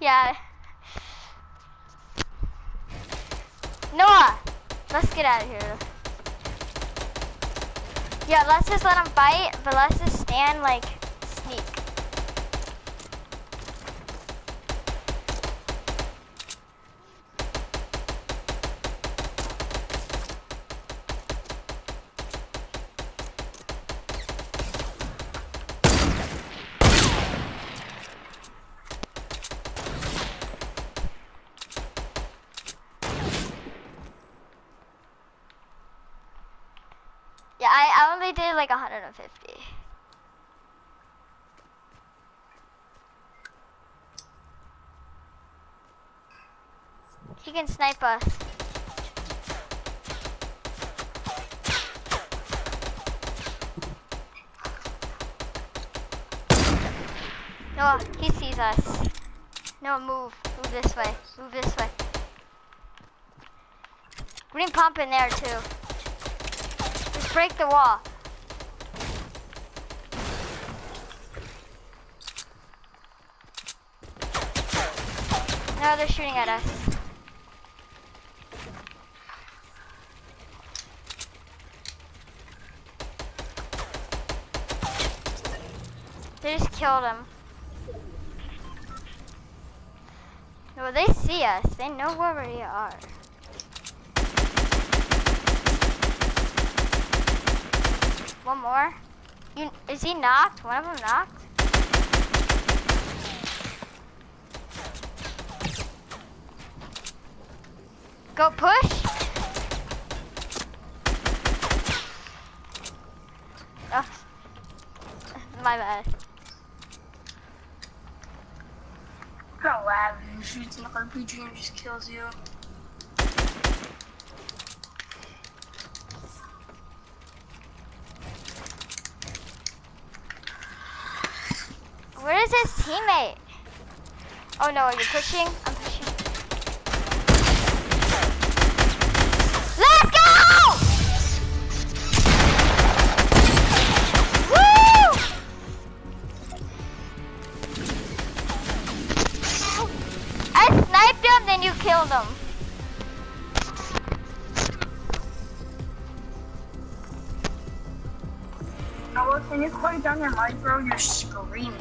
Yeah. Noah, let's get out of here. Yeah, let's just let him fight, but let's just stand like Only did like 150. He can snipe us. He sees us. No, move. Move this way. Move this way. Green pump in there too. Just break the wall. They're shooting at us. They just killed him. Well, they see us. They know where we are. One more. You, is he knocked? One of them knocked? Go push. Oh. My bad. Lag when you shoots an RPG and just kills you. Where is his teammate? Oh no, are you pushing? I'm him, then you killed him. Noah, can you quiet down your mic, bro? You're screaming.